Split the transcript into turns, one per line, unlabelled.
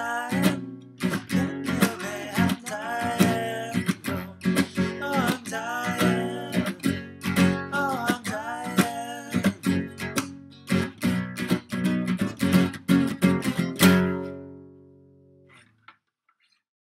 desire.